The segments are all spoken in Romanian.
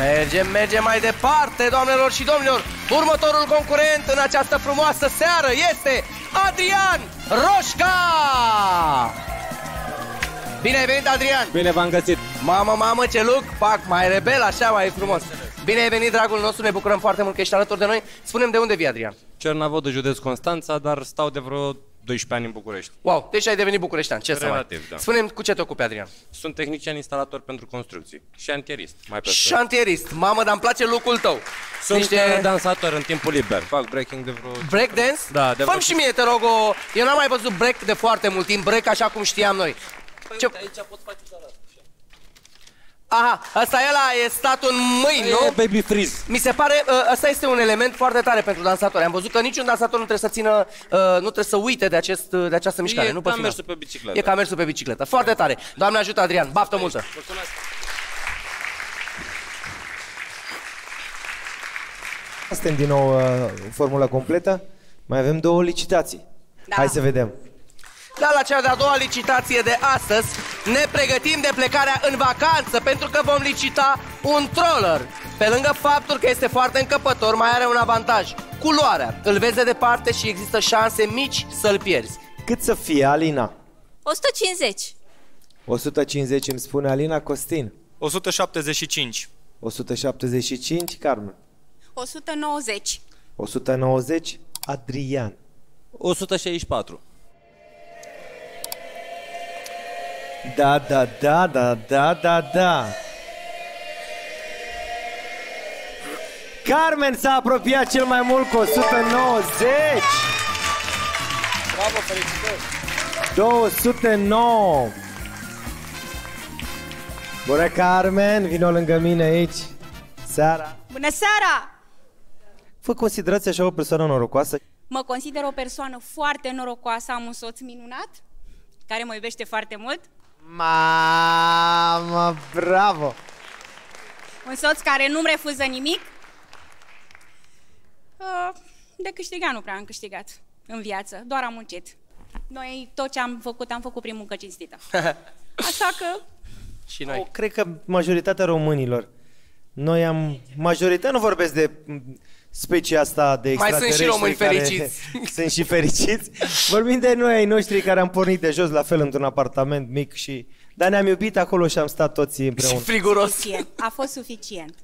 Mergem, mergem mai departe, doamnelor și domnilor. Următorul concurent în această frumoasă seară este Adrian Roșca! Bine ai venit, Adrian! Bine v-am găsit! Mamă, mamă, ce look! Pac, mai rebel, așa, mai frumos. Bine ai venit, dragul nostru, ne bucurăm foarte mult că ești alături de noi. Spunem de unde vii, Adrian? Cernavod, județ Constanța, dar stau de vreo 12 ani în București. Wow, deci ai devenit bucureștean, ce Relativ, să mai... da. Spunem cu ce te ocupi, Adrian? Sunt tehnician instalator pentru construcții și antierist, mai pe scurt. Șantierist. Mamă, dar îmi place lucrul tău. Sunt Niște- Niște... dansator în timpul liber. Fac breaking de vreo... Breakdance? Da, de Făm vreo- și mie, te rog, o... Eu n-am mai văzut break de foarte mult timp, break așa cum știam noi. Ce... aici pot face doar Aha, asta e la e stat în mâini, nu? E baby freeze. Mi se pare, uh, ăsta este un element foarte tare pentru dansatori. Am văzut că niciun dansator nu trebuie să țină, uh, nu trebuie să uite de, acest, uh, de această mișcare. E nu ca final. mersul pe bicicletă. E ca mersul pe bicicletă. Foarte tare. Doamne ajută, Adrian. Baftă multă. Mulțumesc. Suntem din nou uh, în formula completă. Mai avem două licitații. Da. Hai să vedem. Da, la cea de-a doua licitație de astăzi ne pregătim de plecarea în vacanță pentru că vom licita un troller. Pe lângă faptul că este foarte încăpător, mai are un avantaj. Culoarea. Îl vezi de departe și există șanse mici să-l pierzi. Cât să fie, Alina? 150. 150 îmi spune Alina Costin. 175. 175, Carmen. 190. 190, Adrian. 164. Da, da, da, da, da, da, da. Carmen s-a apropiat cel mai mult cu 190. Bravo, felicitări! 209. Bună, Carmen, vino lângă mine aici. Seara. Bună seara! Vă considerați așa o persoană norocoasă? Mă consider o persoană foarte norocoasă, am un soț minunat, care mă iubește foarte mult, Mamă, bravo! un soț care nu-mi refuză nimic. Uh, De câștigat nu prea am câștigat în viață, doar am muncit. Noi tot ce am făcut, am făcut prin muncă cinstită. Așa că Și O, noi. cred că majoritatea românilor. Noi am... Majoritatea nu vorbesc de m, specia asta de Mai sunt și extraterestri români care fericiți. sunt și fericiți. Vorbim de noi ai noștri care am pornit de jos la fel într-un apartament mic și... Dar ne-am iubit acolo și am stat toți Și împreună. friguros. suficient. A fost suficient.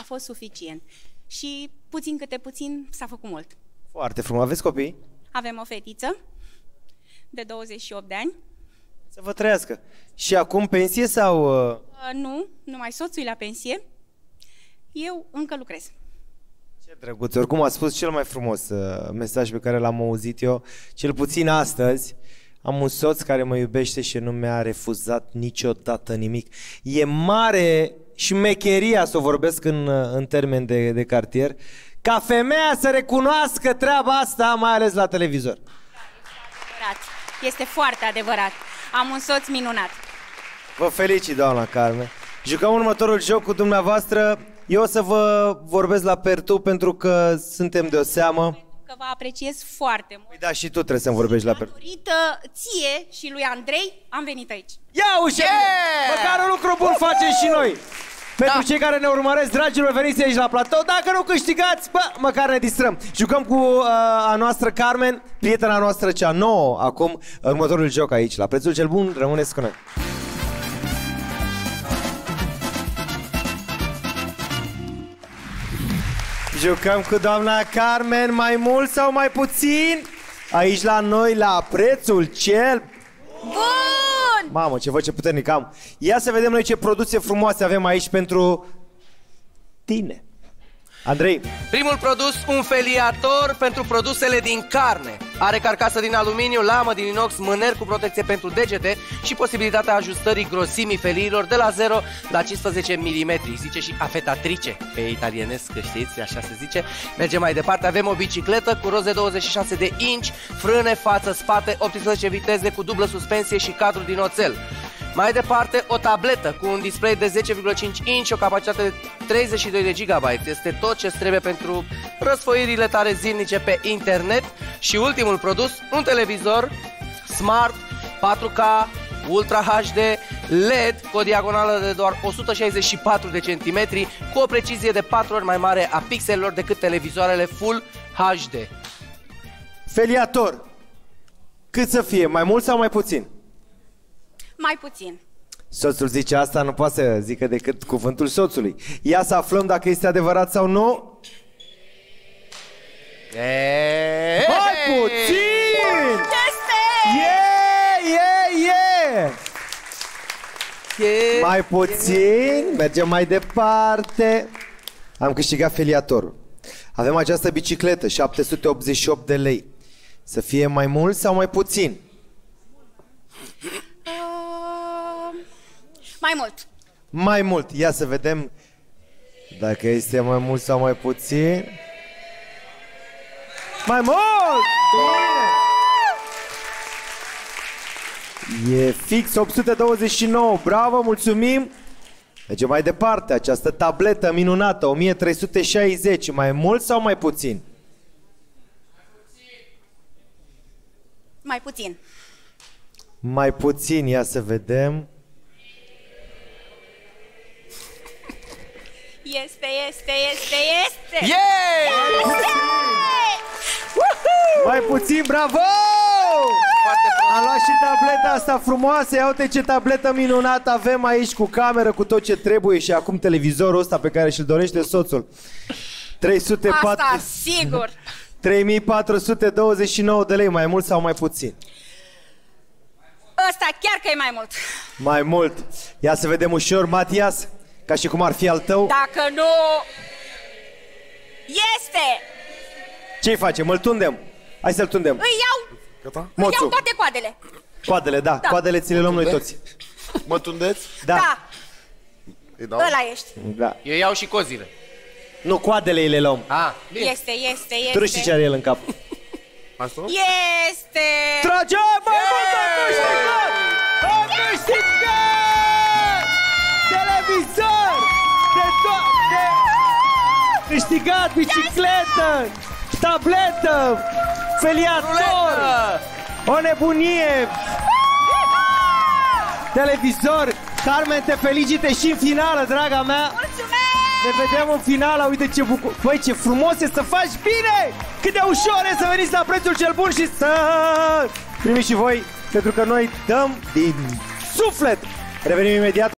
A fost suficient. Și puțin câte puțin s-a făcut mult. Foarte frumos. Aveți copii? Avem o fetiță de 28 de ani. Să vă trăiască. Și acum pensie sau... uh, Uh, nu, numai soțul e la pensie. Eu încă lucrez. Ce drăguț. Oricum a spus cel mai frumos uh, mesaj pe care l-am auzit eu, cel puțin astăzi. Am un soț care mă iubește și nu mi-a refuzat niciodată nimic. E mare și șmecheria să o vorbesc în, uh, în termen de, de cartier, ca femeia să recunoască treaba asta, mai ales la televizor. Adevărat. Este foarte adevărat. Am un soț minunat. Vă felicit, doamna Carmen. Jucăm următorul joc cu dumneavoastră. Eu o să vă vorbesc la pertu pentru că suntem de o seamă. Că vă apreciez foarte mult. Păi da, și tu trebuie să-mi vorbești la pertu. Datorită ție și lui Andrei, am venit aici. Ia ușe! Yeah! Măcar un lucru bun facem și noi! Pentru Da. cei care ne urmăresc, dragilor, veniți aici la platou. Dacă nu câștigați, bă, măcar ne distrăm. Jucăm cu uh, a noastră Carmen, prietena noastră cea nouă, acum, următorul joc aici, la prețul cel bun, rămâneți cu noi. Jucăm cu doamna Carmen mai mult sau mai puțin? Aici la noi, la prețul cel Bun! Mamă, ce voce puternic am. Ia să vedem noi ce produse frumoase avem aici pentru tine. Andrei, Primul produs, un feliator pentru produsele din carne. Are carcasă din aluminiu, lamă din inox, mâner cu protecție pentru degete și posibilitatea ajustării grosimii feliilor de la 0 la 15 mm. Zice și afetatrice pe italienesc, că știți, așa se zice. Mergem mai departe, avem o bicicletă cu roze 26 de inci, frâne, față, spate, 18 viteze cu dublă suspensie și cadru din oțel. Mai departe, o tabletă cu un display de 10,5 inch, o capacitate de 32 de GB. Este tot ce trebuie pentru răsfoirile tale zilnice pe internet. Și ultimul produs, un televizor smart, 4K, Ultra HD, LED cu o diagonală de doar 164 de centimetri cu o precizie de 4 ori mai mare a pixelelor decât televizoarele Full HD. Feliator. Cât să fie, mai mult sau mai puțin? Mai puțin. Soțul zice asta, nu poate să zică decât cuvântul soțului. Ia să aflăm dacă este adevărat sau nu. Eee! Mai puțin! Este! Yeah, yeah, yeah! E... Mai puțin, mergem mai departe. Am câștigat feliatorul. Avem această bicicletă, 788 de lei. Să fie mai mult sau mai puțin? Uh, mai mult. Mai mult. Ia să vedem dacă este mai mult sau mai puțin. Mai mult! Bine! E fix 829. Bravo, mulțumim! Mergem mai departe. Această tabletă minunată, 1360. Mai mult sau mai puțin? Mai puțin. Mai puțin, ia să vedem. Este, este, este, este! Yeah! Mai puțin, bravo! Foarte frumos. Am luat și tableta asta frumoasă, ia uite ce tabletă minunată avem aici cu cameră, cu tot ce trebuie și acum televizorul ăsta pe care și-l dorește soțul. 304, Asta, sigur! 3429 de lei, mai mult sau mai puțin? Ăsta chiar că e mai mult. Mai mult. Ia să vedem ușor, Matias, ca și cum ar fi al tău. Dacă nu... Este! Ce-i facem? Îl tundem? Hai să-l tundem. Îi iau, îi Moțu. iau toate coadele. Coadele, da, Da. coadele ți le luăm noi toți. Mă tundeți? Da. Da, Îi dau? ăla ești. da. Eu iau și cozile. Nu, coadele îi le luăm. Ah, bine. Este, este, este. Tu nu știi ce are el în cap. Asta? Este! Trage mai mult, am câștigat! Am câștigat! Televizor! Câștigat bicicletă! Tabletă! Feliator! O nebunie! Televizor! Carmen, te felicite și în finală, draga mea! Mulțumesc! Ne vedem în finală, uite ce bucur... Băi, ce frumos e să faci bine! Cât de ușor e să veniți la prețul cel bun și să primiți și voi, pentru că noi dăm din suflet! Revenim imediat.